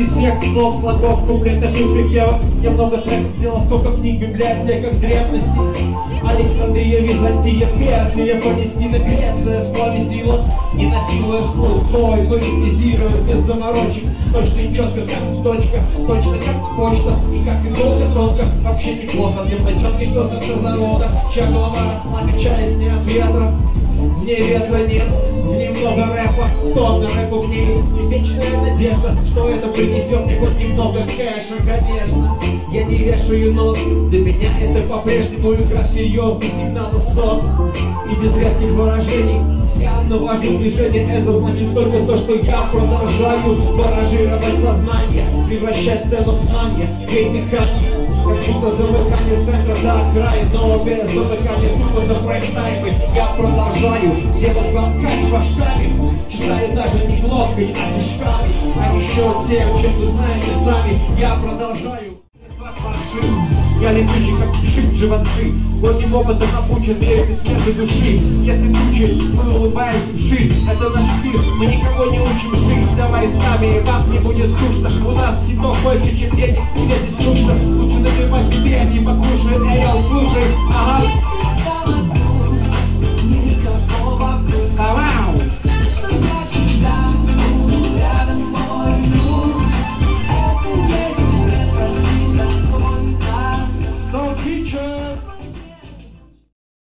Из всех слов, слогов, куплетов и припевов Я много треков сделал, сколько книг библиотеках древности. Александрия, Византия, Персия, Палестина, Греция В слове сила, не насилуя слух твой Поэтизируя без заморочек. Точно и четко, как точка, точно как почта. И как и тонко, вообще неплохо. Для почетки, что за народа Чья голова росла, качаясь не от ветра. В ней ветра нет, в ней много рэпа, тонна рэпа в ней. И вечная надежда, что это принесет мне хоть немного кэша, конечно. Я не вешаю нос, для меня это по-прежнему игра серьезный сигнал сос. И без резких выражений я навожу движение, это значит только то, что я продолжаю баражировать сознание Превращать сцену в знание, ей дыхание как будто замыкание с центра до края Но без замыкания тупо на прайм-тайме Я продолжаю делать вам кайф по штабе Читаю даже не глоткой, а кишками А еще тем, чем вы знаете сами Я продолжаю я летучий, как шип живанши Горьким опытом напучен, без смерти души. Если тучи, мы улыбаемся в ши Это наш мир, мы никого не учим жить. Давай с нами, вам не будет скучно. У нас хитов больше, чем денег, тебе не скучно Richard.